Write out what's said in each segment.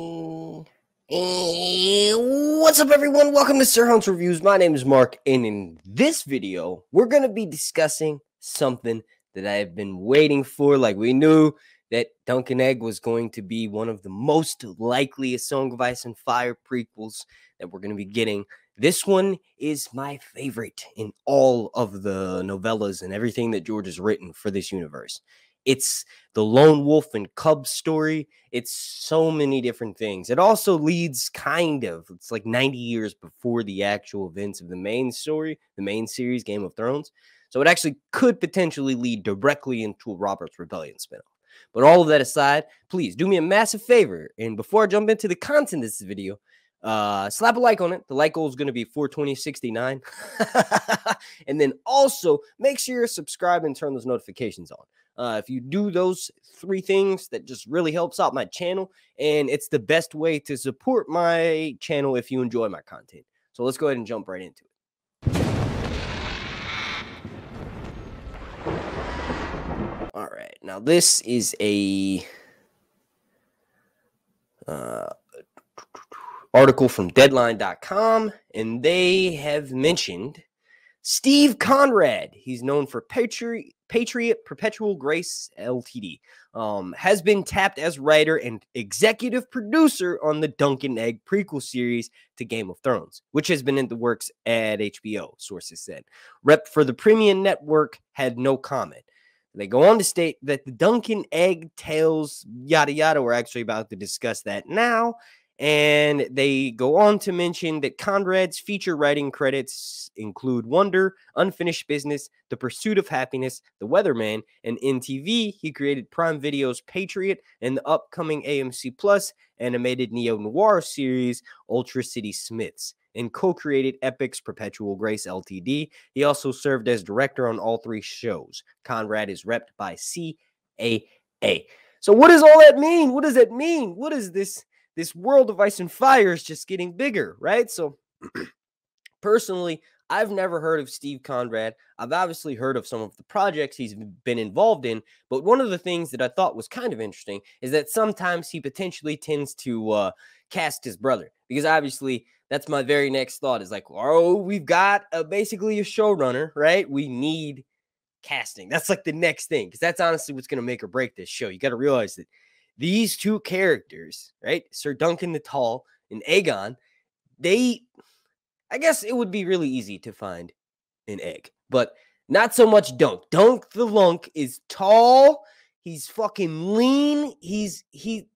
Mm. what's up, everyone? Welcome to Ser Hunts Reviews. My name is Mark, and in this video, we're going to be discussing something that I have been waiting for. Like, we knew that Dunk and Egg was going to be one of the most likely Song of Ice and Fire prequels that we're going to be getting. This one is my favorite in all of the novellas and everything that George has written for this universe. It's the lone wolf and cub story. It's so many different things. It also leads kind of, it's like 90 years before the actual events of the main story, the main series, Game of Thrones. So it actually could potentially lead directly into a Robert's Rebellion spinoff. But all of that aside, please do me a massive favor. And before I jump into the content of this video, uh, slap a like on it. The like goal is going to be 42069. and then also make sure you're subscribed and turn those notifications on. Uh, if you do those three things, that just really helps out my channel. And it's the best way to support my channel if you enjoy my content. So let's go ahead and jump right into it. All right. Now, this is a uh, article from deadline.com, and they have mentioned Steve Conrad. He's known for Patriot, Patriot Perpetual Grace Ltd. Um, has been tapped as writer and executive producer on the Dunk and Egg prequel series to Game of Thrones, which has been in the works at HBO, sources said. Rep for the Premium Network had no comment. They go on to state that the Dunk and Egg tales, yada yada, we're actually about to discuss that now, and they go on to mention that Conrad's feature writing credits include Wonder, Unfinished Business, The Pursuit of Happiness, The Weatherman, and NTV. He created Prime Video's Patriot and the upcoming AMC Plus animated neo noir series Ultra City Smiths and co created Epic's Perpetual Grace Ltd. He also served as director on all three shows. Conrad is repped by CAA. So, what does all that mean? What does that mean? What is this? This world of ice and fire is just getting bigger, right? So, personally, I've never heard of Steve Conrad. I've obviously heard of some of the projects he's been involved in, but one of the things that I thought was kind of interesting is that sometimes he potentially tends to uh, cast his brother because obviously that's my very next thought is like, oh, we've got a, basically a showrunner, right? We need casting. That's like the next thing because that's honestly what's going to make or break this show. You got to realize that these two characters, right? Sir Duncan the Tall and Aegon, they, I guess it would be really easy to find an egg, but not so much Dunk. Dunk the Lunk is tall. He's fucking lean. He's, he,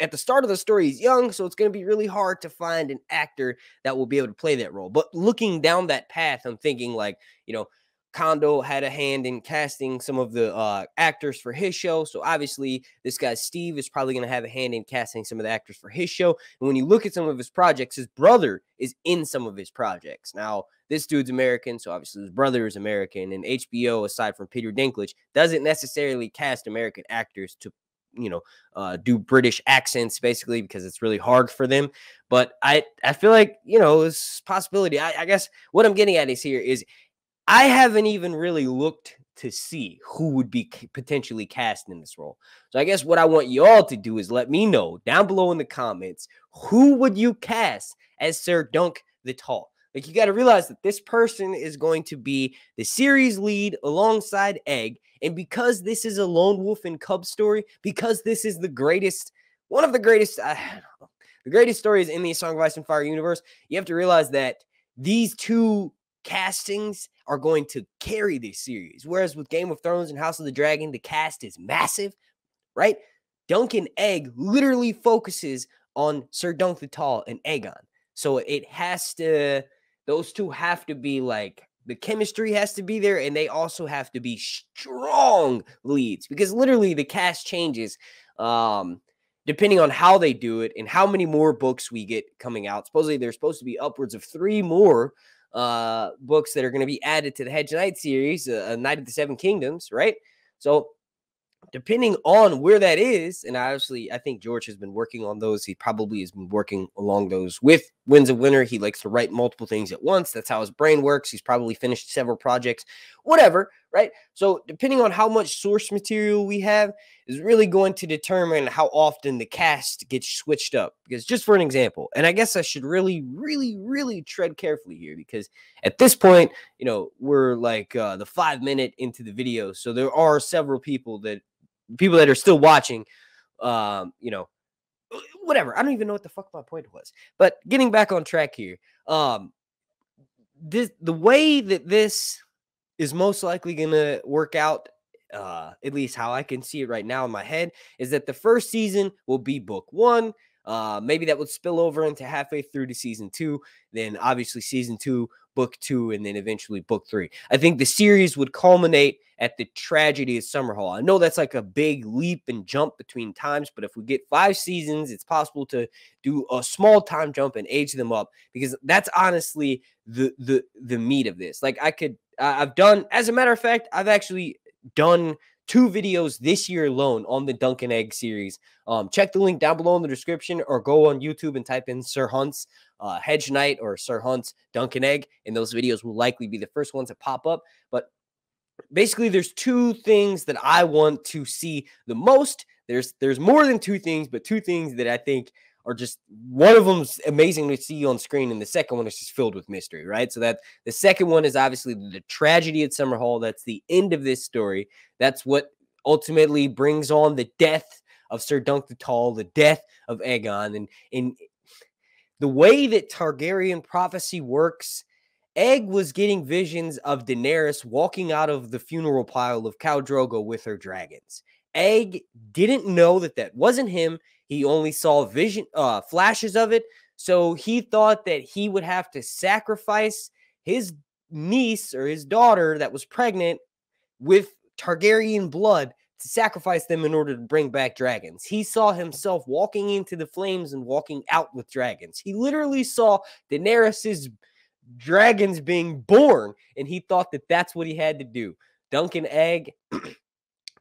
at the start of the story, he's young, so it's going to be really hard to find an actor that will be able to play that role. But looking down that path, I'm thinking like, you know, Condal had a hand in casting some of the uh, actors for his show. So obviously, this guy Steve is probably going to have a hand in casting some of the actors for his show. And when you look at some of his projects, his brother is in some of his projects. Now, this dude's American, so obviously his brother is American. And HBO, aside from Peter Dinklage, doesn't necessarily cast American actors to you know uh, do british accents basically because it's really hard for them but i i feel like you know it's possibility I, I guess what i'm getting at is here is I haven't even really looked to see who would be potentially cast in this role. So I guess what I want you all to do is let me know down below in the comments who would you cast as Ser Dunk the Tall. Like you got to realize that this person is going to be the series lead alongside Egg, and because this is a lone wolf and cub story, because this is the greatest, one of the greatest, the greatest stories in the Song of Ice and Fire universe, you have to realize that these two castings are going to carry this series. Whereas with Game of Thrones and House of the Dragon, the cast is massive, right? Dunk and Egg literally focuses on Ser Dunk the Tall and Aegon. So it has to, those two have to be like, the chemistry has to be there, and they also have to be strong leads because literally the cast changes um, depending on how they do it and how many more books we get coming out. Supposedly, there's supposed to be upwards of three more uh, books that are going to be added to the Hedge Knight series, uh, uh, Knight of the Seven Kingdoms, right? So, depending on where that is, and obviously, I think George has been working on those. He probably has been working along those with Winds of Winter. He likes to write multiple things at once. That's how his brain works. He's probably finished several projects, whatever, right? So depending on how much source material we have is really going to determine how often the cast gets switched up. Because just for an example, and I guess I should really, really, really tread carefully here because at this point, you know, we're like uh, the five minute into the video, so there are several people that people that are still watching, um, you know, whatever. I don't even know what the fuck my point was. But getting back on track here, um, this the way that this is most likely going to work out uh at least how I can see it right now in my head is that the first season will be book 1 uh maybe that would spill over into halfway through to season 2 then obviously season 2 book 2 and then eventually book 3 I think the series would culminate at the tragedy of Summerhall I know that's like a big leap and jump between times but if we get 5 seasons it's possible to do a small time jump and age them up because that's honestly the the the meat of this. Like I could I've done, as a matter of fact, I've actually done two videos this year alone on the Dunk and Egg series. Um, check the link down below in the description or go on YouTube and type in Ser Hunt's uh, Hedge Knight or Ser Hunt's Dunk and Egg, and those videos will likely be the first ones to pop up. But basically, there's two things that I want to see the most. There's there's more than two things, but two things that I think are just one of them's amazing to see on screen, and the second one is just filled with mystery, right? So that the second one is obviously the tragedy at Summerhall. That's the end of this story. That's what ultimately brings on the death of Ser Dunk the Tall, the death of Aegon, and in the way that Targaryen prophecy works. Egg was getting visions of Daenerys walking out of the funeral pile of Khal Drogo with her dragons. Egg didn't know that that wasn't him. He only saw vision uh flashes of it. So he thought that he would have to sacrifice his niece or his daughter that was pregnant with Targaryen blood to sacrifice them in order to bring back dragons. He saw himself walking into the flames and walking out with dragons. He literally saw Daenerys's dragons being born and he thought that that's what he had to do. Dunk and Egg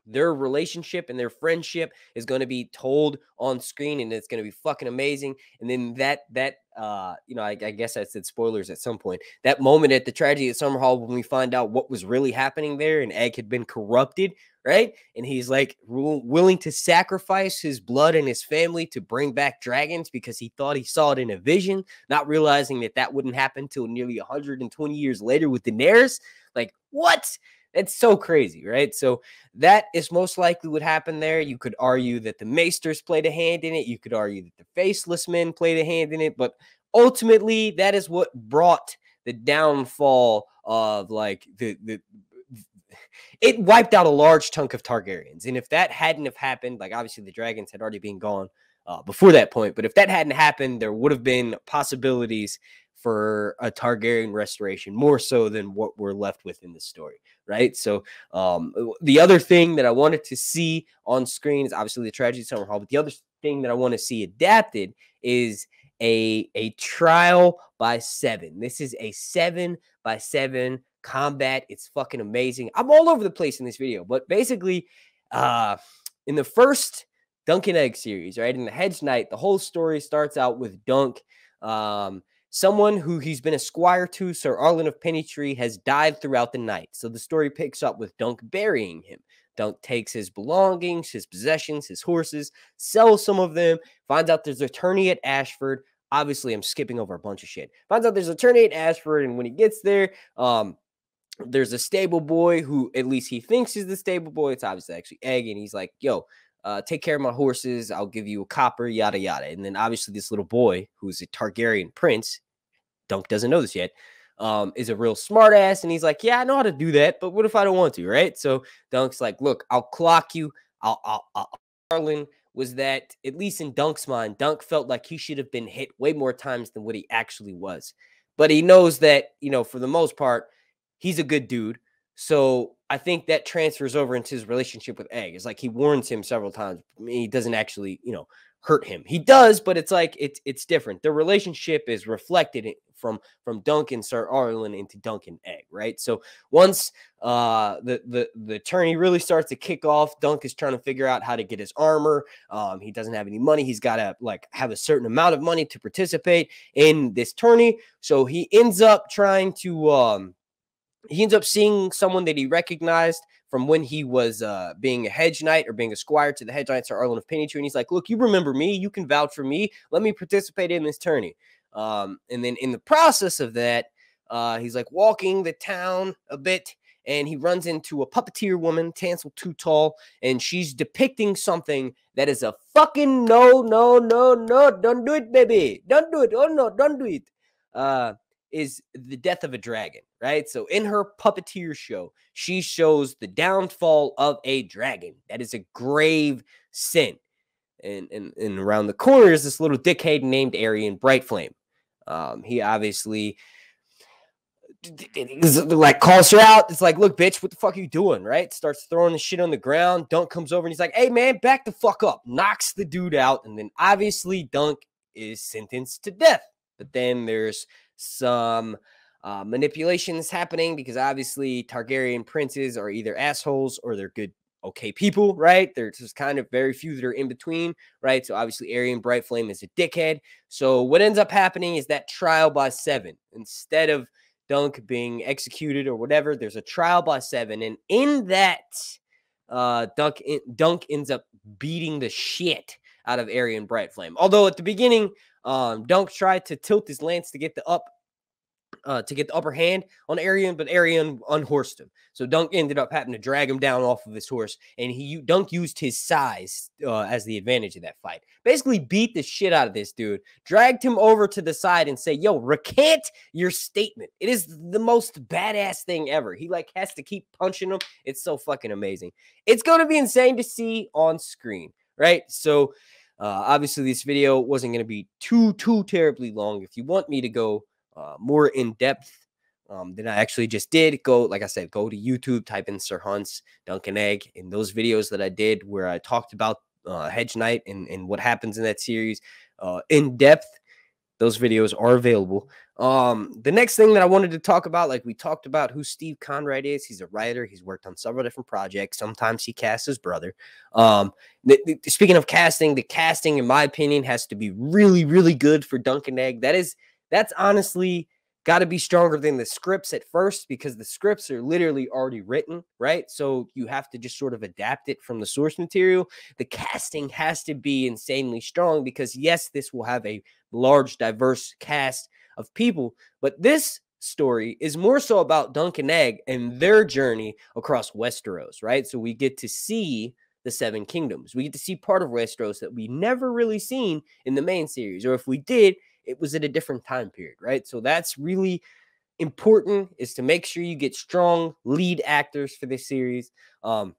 their relationship and their friendship is going to be told on screen and it's going to be fucking amazing and then that that uh you know I, I, guess i said spoilers at some point that moment at the tragedy at summerhall when we find out what was really happening there and egg had been corrupted right? And he's like willing to sacrifice his blood and his family to bring back dragons because he thought he saw it in a vision not realizing that that wouldn't happen till nearly 120 years later with daenerys? Like what it's so crazy, right? So that is most likely what happened there. You could argue that the Maesters played a hand in it. You could argue that the Faceless Men played a hand in it. But ultimately, that is what brought the downfall of like the the it wiped out a large chunk of Targaryens. And if that hadn't have happened, like obviously the dragons had already been gone uh, before that point, but if that hadn't happened, there would have been possibilities for a Targaryen restoration more so than what we're left with in the story right? So um, the other thing that I wanted to see on screen is obviously the tragedy of Summerhall, but the other thing that I want to see adapted is a a trial by seven. This is a seven by seven combat. It's fucking amazing. I'm all over the place in this video, but basically, uh, in the first Dunk and Egg series, right, in the Hedge Knight, the whole story starts out with Dunk. Um, Someone who he's been a squire to, Sir Arlan of Pennytree, has died throughout the night. So the story picks up with Dunk burying him. Dunk takes his belongings, his possessions, his horses, sells some of them, finds out there's an attorney at Ashford. Obviously, I'm skipping over a bunch of shit. Finds out there's an attorney at Ashford, and when he gets there, um, there's a stable boy who at least he thinks is the stable boy. It's obviously actually Egg, and he's like, yo, uh, take care of my horses. I'll give you a copper, yada yada. And then obviously this little boy, who's a Targaryen prince, Dunk doesn't know this yet, um, is a real smartass, and he's like, "Yeah, I know how to do that, but what if I don't want to?" Right? So Dunk's like, "Look, I'll clock you. I'll." I'll, I'll. Arlan was that at least in Dunk's mind, Dunk felt like he should have been hit way more times than what he actually was, but he knows that you know for the most part, he's a good dude. So I think that transfers over into his relationship with Egg. It's like he warns him several times. He doesn't actually, you know, hurt him. He does, but it's like it's it's different. The relationship is reflected from from Duncan Sir Arlan into Dunk and Egg, right? So once uh the the the tourney really starts to kick off, Dunk is trying to figure out how to get his armor. Um, he doesn't have any money. He's got to like have a certain amount of money to participate in this tourney. So he ends up trying to um he ends up seeing someone that he recognized from when he was uh, being a hedge knight or being a squire to the hedge knight Sir Arlan of Pennytree. And he's like, Look, you remember me. You can vouch for me. Let me participate in this tourney. Um, and then in the process of that, uh, he's like walking the town a bit and he runs into a puppeteer woman, Tanselle Too Tall, and she's depicting something that is a fucking no, no, no, no, don't do it, baby. Don't do it. Oh no, don't do it. Uh, is the death of a dragon, right? So in her puppeteer show, she shows the downfall of a dragon. That is a grave sin. And, and, and around the corner is this little dickhead named Aerion Brightflame. Um, he obviously like calls her out. It's like, look, bitch, what the fuck are you doing? Right? Starts throwing the shit on the ground. Dunk comes over and he's like, hey man, back the fuck up. Knocks the dude out, and then obviously Dunk is sentenced to death. But then there's some uh, manipulations happening because obviously Targaryen princes are either assholes or they're good, okay people, right? There's just kind of very few that are in between, right? So obviously Aerion Brightflame is a dickhead. So what ends up happening is that trial by seven instead of Dunk being executed or whatever, there's a trial by seven, and in that, uh, Dunk Dunk ends up beating the shit out of Aerion Brightflame. Although at the beginning, um, Dunk tried to tilt his lance to get the up uh, to get the upper hand on Aerion, but Aerion unhorsed him. So Dunk ended up having to drag him down off of his horse, and he Dunk used his size uh, as the advantage of that fight. Basically, beat the shit out of this dude, dragged him over to the side, and say, "Yo, recant your statement." It is the most badass thing ever. He like has to keep punching him. It's so fucking amazing. It's going to be insane to see on screen, right? So. Uh, obviously, this video wasn't going to be too, too terribly long. If you want me to go uh, more in depth um, than I actually just did. Go, like I said, go to YouTube, type in Ser Hunt's Dunk and Egg. In those videos that I did where I talked about uh, Hedge Knight and, and what happens in that series uh, in depth, those videos are available. Um, the next thing that I wanted to talk about, like we talked about who Steve Conrad is. He's a writer. He's worked on several different projects. Sometimes he casts his brother. Um, speaking of casting, the casting, in my opinion, has to be really, really good for Dunk and Egg. That is that's honestly got to be stronger than the scripts at first because the scripts are literally already written, right? So you have to just sort of adapt it from the source material. The casting has to be insanely strong because, yes, this will have a large, diverse cast of people, but this story is more so about Dunk and Egg and their journey across Westeros, right? So we get to see the Seven Kingdoms. We get to see part of Westeros that we never really seen in the main series, or if we did, it was at a different time period, right? So that's really important is to make sure you get strong lead actors for this series. Um,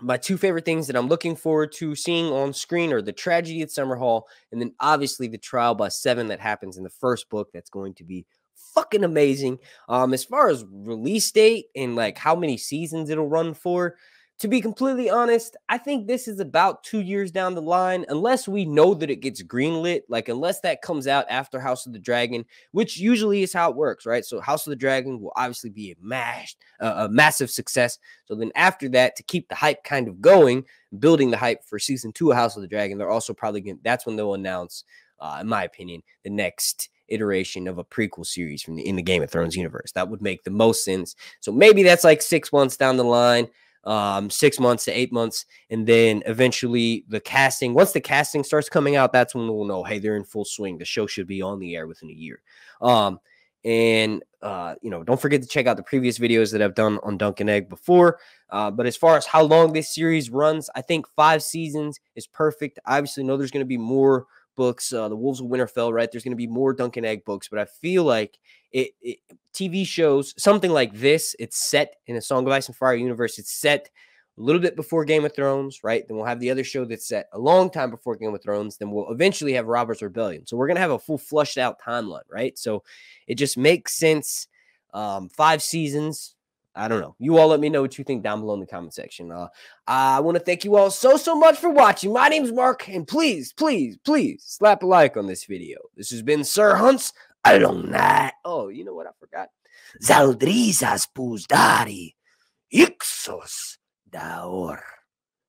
my two favorite things that I'm looking forward to seeing on screen are the tragedy at Summerhall, and then obviously the trial by seven that happens in the first book. That's going to be fucking amazing. Um, as far as release date and like how many seasons it'll run for, to be completely honest, I think this is about two years down the line, unless we know that it gets greenlit, like unless that comes out after House of the Dragon, which usually is how it works, right? So House of the Dragon will obviously be a mash, uh, a massive success. So then after that, to keep the hype kind of going, building the hype for season two of House of the Dragon, they're also probably going. That's when they'll announce, uh, in my opinion, the next iteration of a prequel series from the in the Game of Thrones universe. That would make the most sense. So maybe that's like six months down the line um, six months to eight months, and then eventually the casting. Once the casting starts coming out, that's when we'll know, hey, they're in full swing. The show should be on the air within a year. Um, and uh, you know, don't forget to check out the previous videos that I've done on Dunk and Egg before. Uh, but as far as how long this series runs, I think five seasons is perfect. Obviously, know there's going to be more books. Uh, the Wolves of Winterfell, right? There's going to be more Dunk and Egg books, but I feel like it, it, TV shows something like this. It's set in a Song of Ice and Fire universe. It's set a little bit before Game of Thrones, right? Then we'll have the other show that's set a long time before Game of Thrones. Then we'll eventually have Robert's Rebellion. So we're gonna have a full flushed out timeline, right? So it just makes sense. Um, five seasons. I don't know. You all let me know what you think down below in the comment section. Uh, I want to thank you all so, so much for watching. My name's Mark, and please, please, please slap a like on this video. This has been Ser Hunts alumni. Oh, you know what? I forgot. Zaldrizas pusdari. Ixos daor.